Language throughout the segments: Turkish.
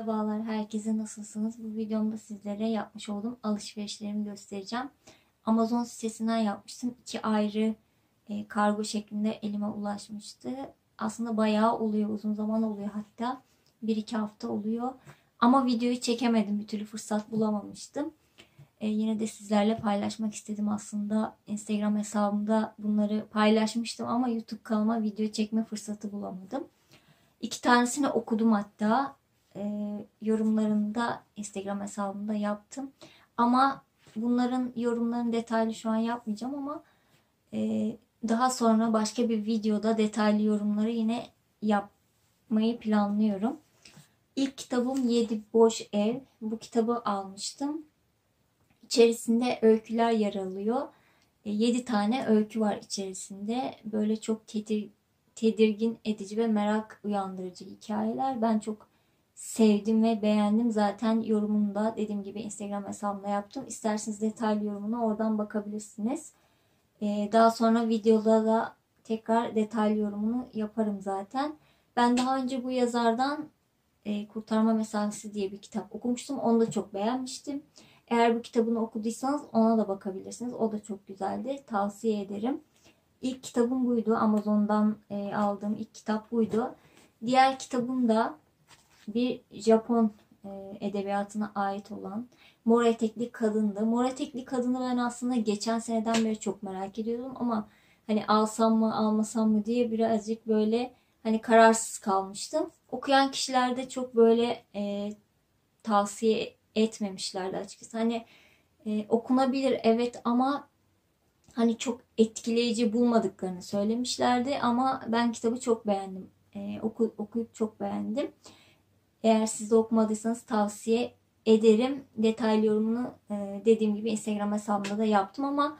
Merhabalar herkese nasılsınız? Bu videomda sizlere yapmış olduğum alışverişlerimi göstereceğim. Amazon sitesinden yapmıştım. İki ayrı e, kargo şeklinde elime ulaşmıştı. Aslında bayağı oluyor. Uzun zaman oluyor hatta. Bir iki hafta oluyor. Ama videoyu çekemedim. Bir türlü fırsat bulamamıştım. E, yine de sizlerle paylaşmak istedim aslında. Instagram hesabımda bunları paylaşmıştım ama YouTube kanalıma video çekme fırsatı bulamadım. İki tanesini okudum hatta. E, yorumlarını da Instagram hesabımda yaptım. Ama bunların yorumlarını detaylı şu an yapmayacağım ama e, daha sonra başka bir videoda detaylı yorumları yine yapmayı planlıyorum. İlk kitabım 7 Boş Ev. Bu kitabı almıştım. İçerisinde öyküler yer alıyor. 7 tane öykü var içerisinde. Böyle çok tedir, tedirgin edici ve merak uyandırıcı hikayeler. Ben çok sevdim ve beğendim. Zaten yorumunu da dediğim gibi Instagram hesabımda yaptım. İsterseniz detaylı yorumuna oradan bakabilirsiniz. Daha sonra videoda da tekrar detaylı yorumunu yaparım zaten. Ben daha önce bu yazardan Kurtarma Mesafesi diye bir kitap okumuştum. Onu da çok beğenmiştim. Eğer bu kitabını okuduysanız ona da bakabilirsiniz. O da çok güzeldi. Tavsiye ederim. İlk kitabım buydu. Amazon'dan e, aldığım ilk kitap buydu. Diğer kitabım da bir Japon e, edebiyatına ait olan Mor Etekli Kadın'dı. Mor Etekli Kadın'ı ben aslında geçen seneden beri çok merak ediyordum ama hani alsam mı almasam mı diye birazcık böyle hani kararsız kalmıştım. Okuyan kişilerde çok böyle e, tavsiye etmemişlerdi açıkçası. Hani e, okunabilir evet ama hani çok etkileyici bulmadıklarını söylemişlerdi ama ben kitabı çok beğendim. E, oku, okuyup çok beğendim. Eğer siz de okumadıysanız tavsiye ederim. Detaylı yorumunu e, dediğim gibi Instagram hesabımda da yaptım ama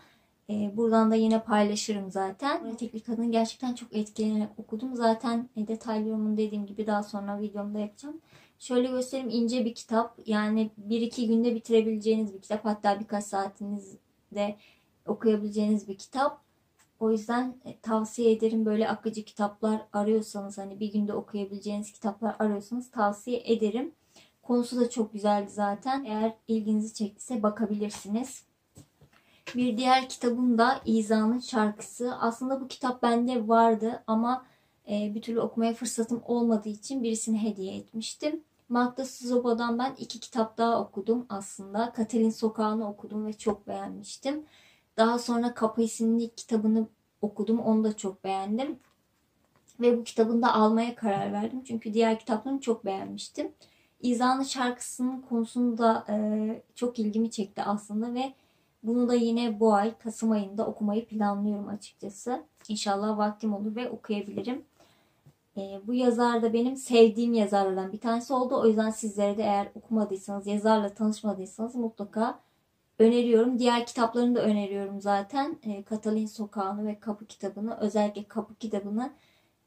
e, buradan da yine paylaşırım zaten. Ötekli Kadın gerçekten çok etkilenerek okudum. Zaten e, detaylı yorumunu dediğim gibi daha sonra videomda yapacağım. Şöyle göstereyim ince bir kitap. Yani bir iki günde bitirebileceğiniz bir kitap. Hatta birkaç saatinizde okuyabileceğiniz bir kitap. O yüzden e, tavsiye ederim böyle akıcı kitaplar arıyorsanız hani bir günde okuyabileceğiniz kitaplar arıyorsanız tavsiye ederim. Konusu da çok güzeldi zaten. Eğer ilginizi çektiyse bakabilirsiniz. Bir diğer kitabım da İza'nın şarkısı. Aslında bu kitap bende vardı ama e, bir türlü okumaya fırsatım olmadığı için birisini hediye etmiştim. Magda Suzoba'dan ben iki kitap daha okudum aslında. Katalin Sokağı'nı okudum ve çok beğenmiştim. Daha sonra Kapı isimli kitabını okudum. Onu da çok beğendim. Ve bu kitabını da almaya karar verdim. Çünkü diğer kitaplarını çok beğenmiştim. İza'nın şarkısının konusunu da e, çok ilgimi çekti aslında ve bunu da yine bu ay Kasım ayında okumayı planlıyorum açıkçası. İnşallah vaktim olur ve okuyabilirim. E, bu yazar da benim sevdiğim yazarlardan bir tanesi oldu. O yüzden sizlere de eğer okumadıysanız, yazarla tanışmadıysanız mutlaka öneriyorum. Diğer kitaplarını da öneriyorum zaten. E, Katalin Sokağı'nı ve Kapı kitabını, özellikle Kapı kitabını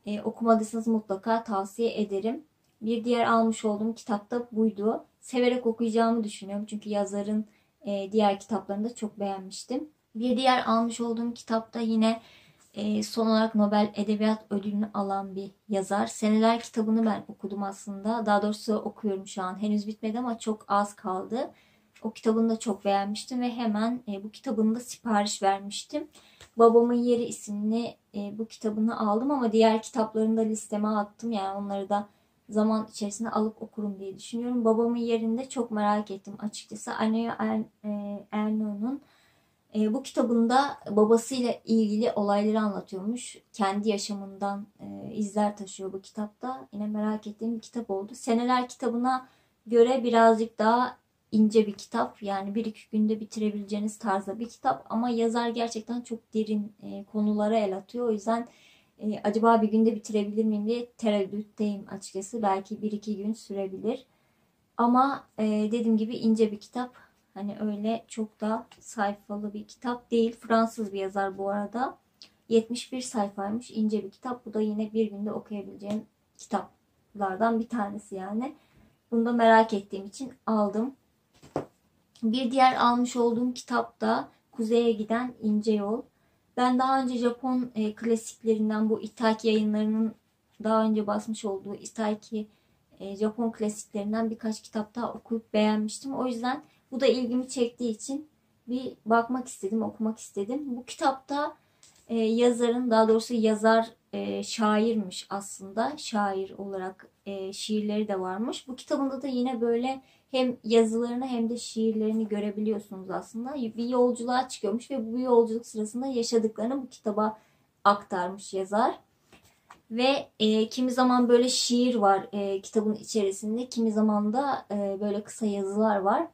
e, okumadıysanız mutlaka tavsiye ederim. Bir diğer almış olduğum kitap da buydu. Severek okuyacağımı düşünüyorum. Çünkü yazarın e, diğer kitaplarını da çok beğenmiştim. Bir diğer almış olduğum kitap da yine e, son olarak Nobel Edebiyat Ödülünü alan bir yazar. Seneler kitabını ben okudum aslında. Daha doğrusu okuyorum şu an. Henüz bitmedi ama çok az kaldı. O kitabını da çok beğenmiştim ve hemen e, bu kitabını da sipariş vermiştim. Babamın Yeri isimli e, bu kitabını aldım ama diğer kitaplarını da listeme attım. Yani onları da zaman içerisinde alıp okurum diye düşünüyorum. Babamın yerinde çok merak ettim açıkçası. Anne Erno'nun e, bu kitabında babasıyla ilgili olayları anlatıyormuş. Kendi yaşamından e, izler taşıyor bu kitapta. Yine merak ettiğim bir kitap oldu. Seneler kitabına göre birazcık daha ince bir kitap. Yani bir iki günde bitirebileceğiniz tarzda bir kitap. Ama yazar gerçekten çok derin e, konulara el atıyor. O yüzden e, acaba bir günde bitirebilir miyim diye tereddütteyim açıkçası. Belki bir iki gün sürebilir. Ama e, dediğim gibi ince bir kitap. Hani öyle çok da sayfalı bir kitap değil. Fransız bir yazar bu arada. 71 sayfaymış ince bir kitap. Bu da yine bir günde okuyabileceğim kitaplardan bir tanesi yani. Bunu da merak ettiğim için aldım. Bir diğer almış olduğum kitap da Kuzeye Giden İnce Yol. Ben daha önce Japon e, klasiklerinden bu Itaki yayınlarının daha önce basmış olduğu Itaki e, Japon klasiklerinden birkaç kitap daha okuyup beğenmiştim. O yüzden bu da ilgimi çektiği için bir bakmak istedim, okumak istedim. Bu kitapta e, yazarın, daha doğrusu yazar e, şairmiş aslında. Şair olarak e, şiirleri de varmış. Bu kitabında da yine böyle hem yazılarını hem de şiirlerini görebiliyorsunuz aslında. Bir yolculuğa çıkıyormuş ve bu yolculuk sırasında yaşadıklarını bu kitaba aktarmış yazar. Ve e, kimi zaman böyle şiir var e, kitabın içerisinde, kimi zaman da e, böyle kısa yazılar var.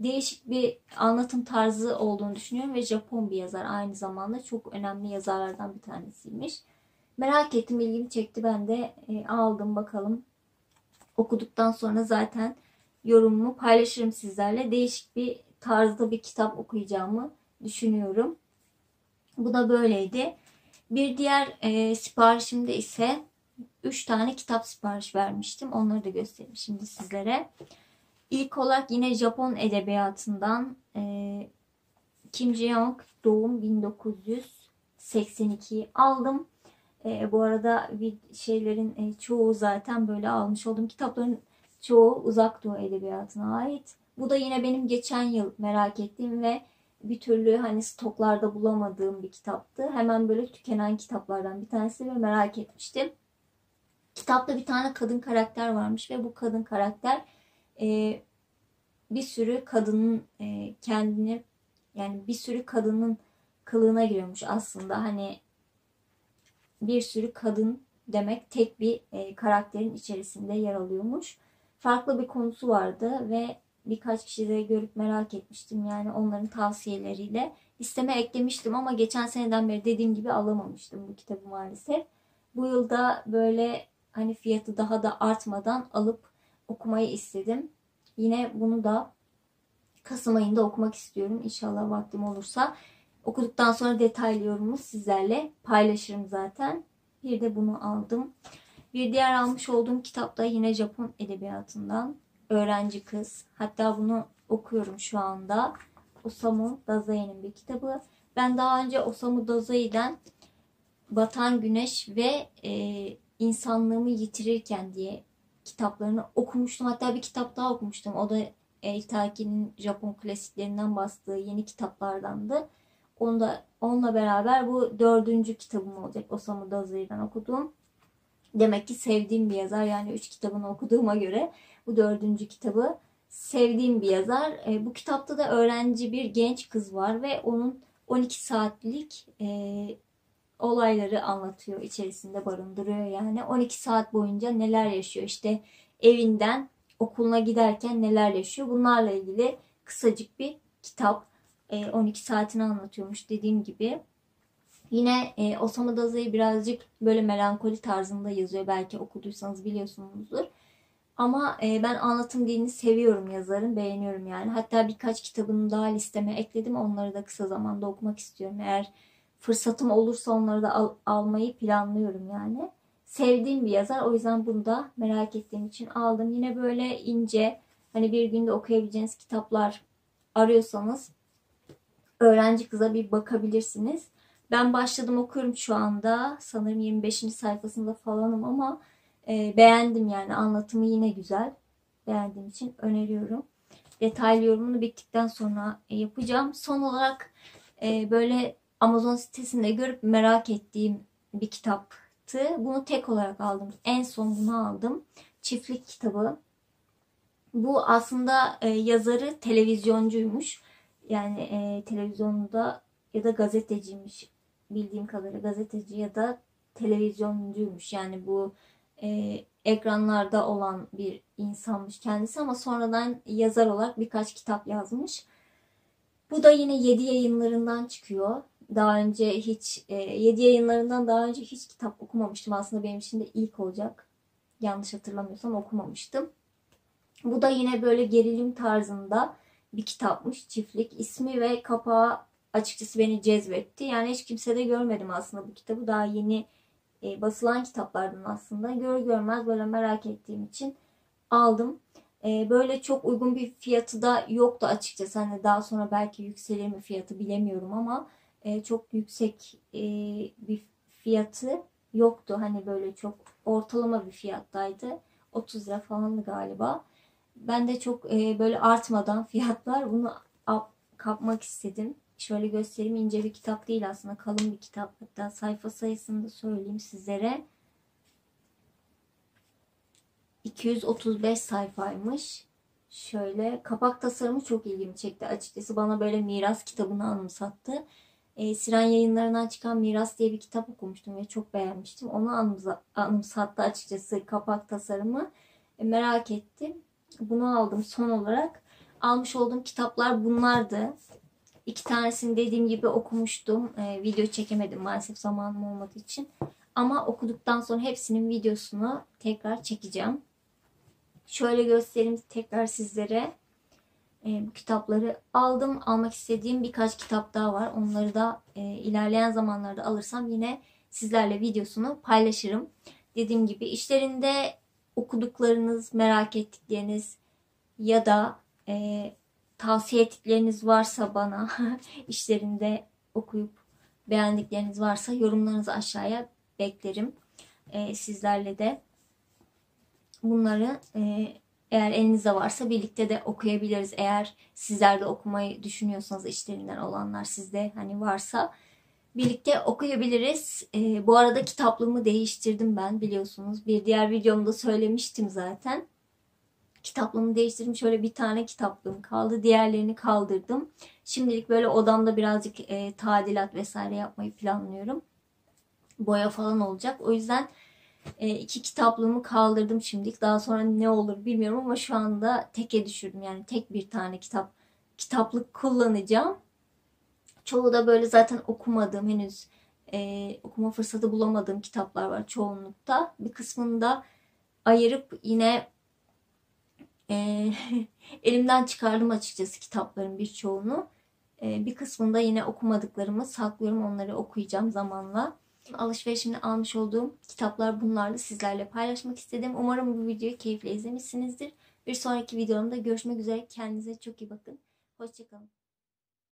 Değişik bir anlatım tarzı olduğunu düşünüyorum ve Japon bir yazar aynı zamanda çok önemli yazarlardan bir tanesiymiş. Merak ettim, ilgimi çekti. Ben de e, aldım bakalım. Okuduktan sonra zaten yorumumu paylaşırım sizlerle. Değişik bir tarzda bir kitap okuyacağımı düşünüyorum. Bu da böyleydi. Bir diğer e, siparişimde ise 3 tane kitap sipariş vermiştim. Onları da göstereyim şimdi sizlere. İlk olarak yine Japon edebiyatından e, Kim Ji-young doğum 1982 aldım. E, bu arada bir şeylerin e, çoğu zaten böyle almış olduğum kitapların çoğu uzak doğu edebiyatına ait. Bu da yine benim geçen yıl merak ettiğim ve bir türlü hani stoklarda bulamadığım bir kitaptı. Hemen böyle tükenen kitaplardan bir tanesi ve merak etmiştim. Kitapta bir tane kadın karakter varmış ve bu kadın karakter e, bir sürü kadının e, kendini yani bir sürü kadının kılığına giriyormuş aslında. Hani bir sürü kadın demek tek bir e, karakterin içerisinde yer alıyormuş. Farklı bir konusu vardı ve birkaç kişi de görüp merak etmiştim. Yani onların tavsiyeleriyle listeme eklemiştim ama geçen seneden beri dediğim gibi alamamıştım bu kitabı maalesef. Bu yılda böyle hani fiyatı daha da artmadan alıp okumayı istedim. Yine bunu da Kasım ayında okumak istiyorum. İnşallah vaktim olursa. Okuduktan sonra detaylı yorumu sizlerle paylaşırım zaten. Bir de bunu aldım. Bir diğer almış olduğum kitap da yine Japon edebiyatından. Öğrenci Kız. Hatta bunu okuyorum şu anda. Osamu Dazai'nin bir kitabı. Ben daha önce Osamu Dazai'den Batan Güneş ve e, İnsanlığımı Yitirirken diye kitaplarını okumuştum. Hatta bir kitap daha okumuştum. O da Eltaki'nin Japon klasiklerinden bastığı yeni kitaplardandı. Onu da, onunla beraber bu dördüncü kitabım olacak. Osamu Dazai'den okuduğum. Demek ki sevdiğim bir yazar. Yani üç kitabını okuduğuma göre bu dördüncü kitabı sevdiğim bir yazar. E, bu kitapta da öğrenci bir genç kız var ve onun 12 saatlik e, olayları anlatıyor içerisinde barındırıyor yani 12 saat boyunca neler yaşıyor işte evinden okuluna giderken neler yaşıyor bunlarla ilgili kısacık bir kitap e, 12 saatini anlatıyormuş dediğim gibi yine e, Osamu Dazai birazcık böyle melankoli tarzında yazıyor belki okuduysanız biliyorsunuzdur ama e, ben anlatım dilini seviyorum yazarın, beğeniyorum yani. Hatta birkaç kitabını daha listeme ekledim. Onları da kısa zamanda okumak istiyorum. Eğer fırsatım olursa onları da al, almayı planlıyorum yani. Sevdiğim bir yazar. O yüzden bunu da merak ettiğim için aldım. Yine böyle ince, hani bir günde okuyabileceğiniz kitaplar arıyorsanız öğrenci kıza bir bakabilirsiniz. Ben başladım okuyorum şu anda. Sanırım 25. sayfasında falanım ama e, beğendim yani anlatımı yine güzel. Beğendiğim için öneriyorum. Detaylı yorumunu bittikten sonra e, yapacağım. Son olarak e, böyle Amazon sitesinde görüp merak ettiğim bir kitaptı. Bunu tek olarak aldım. En son bunu aldım. Çiftlik kitabı. Bu aslında e, yazarı televizyoncuymuş. Yani e, televizyonda ya da gazeteciymiş. Bildiğim kadarıyla gazeteci ya da televizyoncuymuş. Yani bu e, ekranlarda olan bir insanmış kendisi ama sonradan yazar olarak birkaç kitap yazmış. Bu da yine 7 yayınlarından çıkıyor. Daha önce hiç e, 7 yayınlarından daha önce hiç kitap okumamıştım. Aslında benim için de ilk olacak. Yanlış hatırlamıyorsam okumamıştım. Bu da yine böyle gerilim tarzında bir kitapmış. Çiftlik ismi ve kapağı açıkçası beni cezbetti. Yani hiç kimse de görmedim aslında bu kitabı. Daha yeni e, basılan kitaplardan aslında. Gör görmez böyle merak ettiğim için aldım. E, böyle çok uygun bir fiyatı da yoktu açıkçası. Hani daha sonra belki yükselir mi fiyatı bilemiyorum ama e, çok yüksek e, bir fiyatı yoktu. Hani böyle çok ortalama bir fiyattaydı. 30 lira falandı galiba. Ben de çok e, böyle artmadan fiyatlar bunu ap- kapmak istedim. Şöyle göstereyim ince bir kitap değil aslında kalın bir kitap. Hatta sayfa sayısını da söyleyeyim sizlere. 235 sayfaymış. Şöyle kapak tasarımı çok ilgimi çekti açıkçası. Bana böyle miras kitabını anımsattı. E, Siren yayınlarından çıkan Miras diye bir kitap okumuştum ve çok beğenmiştim. Onu anımsa- anımsattı açıkçası kapak tasarımı. E, merak ettim. Bunu aldım son olarak. Almış olduğum kitaplar bunlardı. İki tanesini dediğim gibi okumuştum. E, video çekemedim maalesef zamanım olmadığı için. Ama okuduktan sonra hepsinin videosunu tekrar çekeceğim. Şöyle göstereyim tekrar sizlere. E, bu kitapları aldım. Almak istediğim birkaç kitap daha var. Onları da e, ilerleyen zamanlarda alırsam yine sizlerle videosunu paylaşırım. Dediğim gibi işlerinde okuduklarınız, merak ettikleriniz ya da e, tavsiye ettikleriniz varsa bana işlerinde okuyup beğendikleriniz varsa yorumlarınızı aşağıya beklerim. E, sizlerle de bunları e, eğer elinizde varsa birlikte de okuyabiliriz. Eğer sizler de okumayı düşünüyorsanız işlerinden olanlar sizde hani varsa birlikte okuyabiliriz. E, bu arada kitaplığımı değiştirdim ben biliyorsunuz. Bir diğer videomda söylemiştim zaten. Kitaplığımı değiştirdim. Şöyle bir tane kitaplığım kaldı. Diğerlerini kaldırdım. Şimdilik böyle odamda birazcık e, tadilat vesaire yapmayı planlıyorum. Boya falan olacak. O yüzden e, iki kitaplığımı kaldırdım şimdilik. Daha sonra ne olur bilmiyorum ama şu anda teke düşürdüm. Yani tek bir tane kitap kitaplık kullanacağım. Çoğu da böyle zaten okumadığım henüz e, okuma fırsatı bulamadığım kitaplar var çoğunlukta. Bir kısmını da ayırıp yine e, elimden çıkardım açıkçası kitapların birçoğunu. E, bir kısmında yine okumadıklarımı saklıyorum. Onları okuyacağım zamanla. Alışverişimde almış olduğum kitaplar bunlardı. Sizlerle paylaşmak istedim. Umarım bu videoyu keyifle izlemişsinizdir. Bir sonraki videomda görüşmek üzere. Kendinize çok iyi bakın. Hoşçakalın.